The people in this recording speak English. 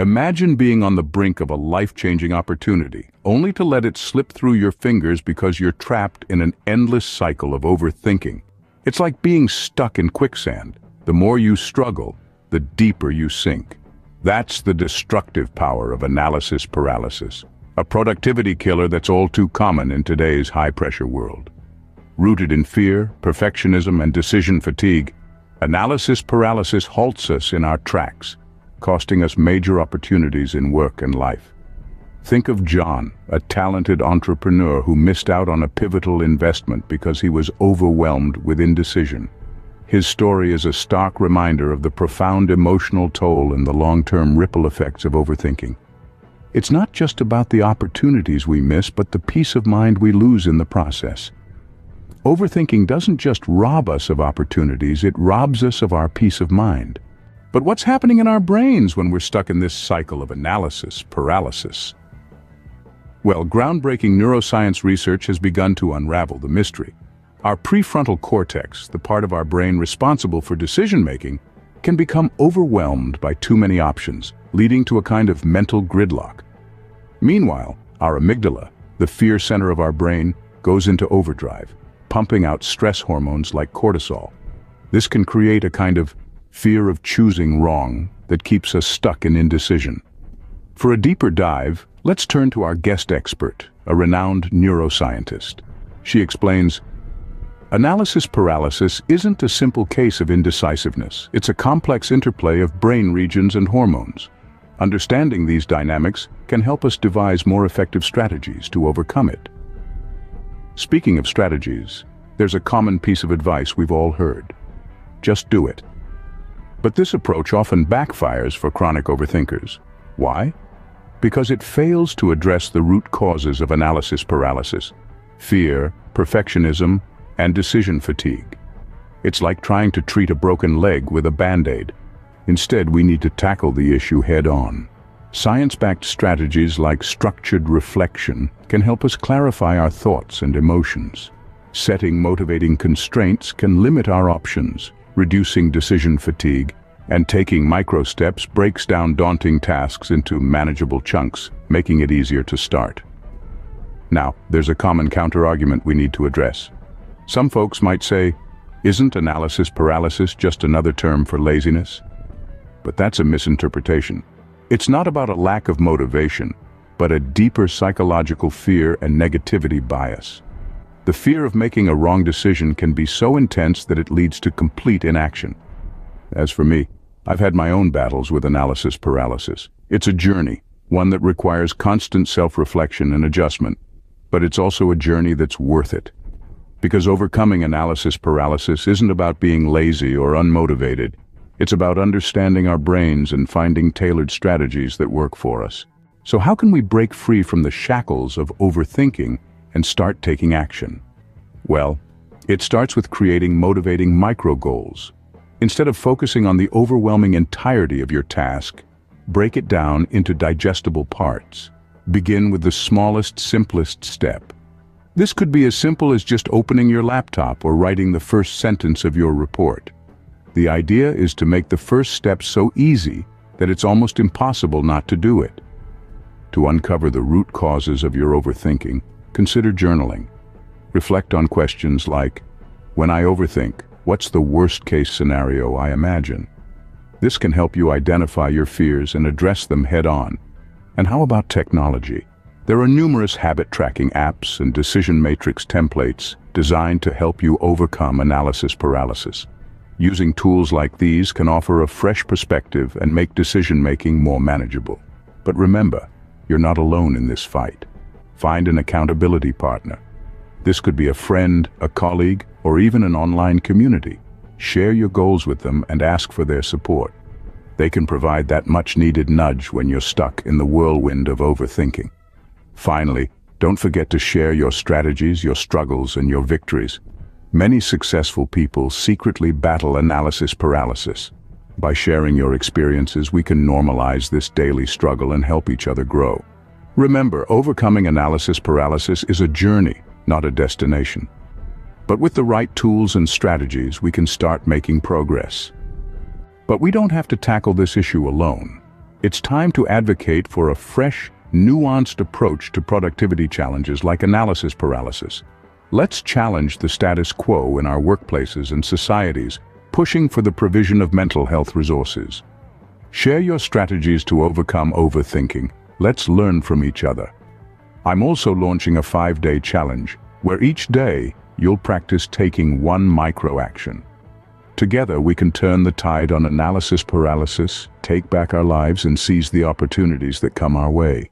Imagine being on the brink of a life-changing opportunity, only to let it slip through your fingers because you're trapped in an endless cycle of overthinking. It's like being stuck in quicksand. The more you struggle, the deeper you sink. That's the destructive power of analysis paralysis, a productivity killer that's all too common in today's high-pressure world. Rooted in fear, perfectionism, and decision fatigue, analysis paralysis halts us in our tracks, costing us major opportunities in work and life. Think of John, a talented entrepreneur who missed out on a pivotal investment because he was overwhelmed with indecision. His story is a stark reminder of the profound emotional toll and the long-term ripple effects of overthinking. It's not just about the opportunities we miss, but the peace of mind we lose in the process. Overthinking doesn't just rob us of opportunities, it robs us of our peace of mind. But what's happening in our brains when we're stuck in this cycle of analysis, paralysis? Well, groundbreaking neuroscience research has begun to unravel the mystery. Our prefrontal cortex, the part of our brain responsible for decision-making, can become overwhelmed by too many options, leading to a kind of mental gridlock. Meanwhile, our amygdala, the fear center of our brain, goes into overdrive, pumping out stress hormones like cortisol. This can create a kind of fear of choosing wrong that keeps us stuck in indecision. For a deeper dive, let's turn to our guest expert, a renowned neuroscientist. She explains, Analysis paralysis isn't a simple case of indecisiveness. It's a complex interplay of brain regions and hormones. Understanding these dynamics can help us devise more effective strategies to overcome it. Speaking of strategies, there's a common piece of advice we've all heard. Just do it. But this approach often backfires for chronic overthinkers. Why? Because it fails to address the root causes of analysis paralysis, fear, perfectionism, and decision fatigue. It's like trying to treat a broken leg with a band-aid. Instead, we need to tackle the issue head-on. Science-backed strategies like structured reflection can help us clarify our thoughts and emotions. Setting motivating constraints can limit our options, reducing decision fatigue, and taking micro steps breaks down daunting tasks into manageable chunks, making it easier to start. Now, there's a common counter-argument we need to address. Some folks might say, isn't analysis paralysis just another term for laziness? But that's a misinterpretation. It's not about a lack of motivation, but a deeper psychological fear and negativity bias. The fear of making a wrong decision can be so intense that it leads to complete inaction. As for me, I've had my own battles with analysis paralysis. It's a journey, one that requires constant self-reflection and adjustment, but it's also a journey that's worth it. Because overcoming analysis paralysis isn't about being lazy or unmotivated. It's about understanding our brains and finding tailored strategies that work for us. So how can we break free from the shackles of overthinking and start taking action? Well, it starts with creating motivating micro-goals. Instead of focusing on the overwhelming entirety of your task, break it down into digestible parts. Begin with the smallest, simplest step. This could be as simple as just opening your laptop or writing the first sentence of your report. The idea is to make the first step so easy that it's almost impossible not to do it. To uncover the root causes of your overthinking, consider journaling. Reflect on questions like, when I overthink, what's the worst case scenario I imagine? This can help you identify your fears and address them head on. And how about technology? There are numerous habit tracking apps and decision matrix templates designed to help you overcome analysis paralysis. Using tools like these can offer a fresh perspective and make decision-making more manageable. But remember, you're not alone in this fight. Find an accountability partner. This could be a friend, a colleague, or even an online community. Share your goals with them and ask for their support. They can provide that much-needed nudge when you're stuck in the whirlwind of overthinking. Finally, don't forget to share your strategies, your struggles, and your victories. Many successful people secretly battle analysis paralysis. By sharing your experiences, we can normalize this daily struggle and help each other grow. Remember, overcoming analysis paralysis is a journey, not a destination. But with the right tools and strategies, we can start making progress. But we don't have to tackle this issue alone. It's time to advocate for a fresh, nuanced approach to productivity challenges like analysis paralysis. Let's challenge the status quo in our workplaces and societies, pushing for the provision of mental health resources. Share your strategies to overcome overthinking. Let's learn from each other. I'm also launching a five-day challenge, where each day you'll practice taking one micro-action. Together we can turn the tide on analysis paralysis, take back our lives and seize the opportunities that come our way.